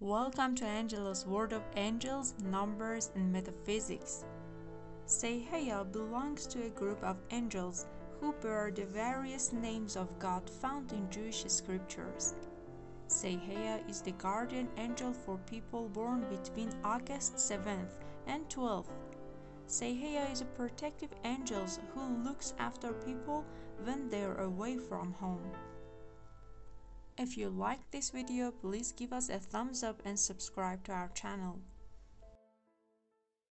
Welcome to Angelo's World of Angels, Numbers, and Metaphysics. Seheiah belongs to a group of angels who bear the various names of God found in Jewish scriptures. Seheiah is the guardian angel for people born between August 7th and 12th. Seheiah is a protective angel who looks after people when they're away from home. If you liked this video, please give us a thumbs up and subscribe to our channel.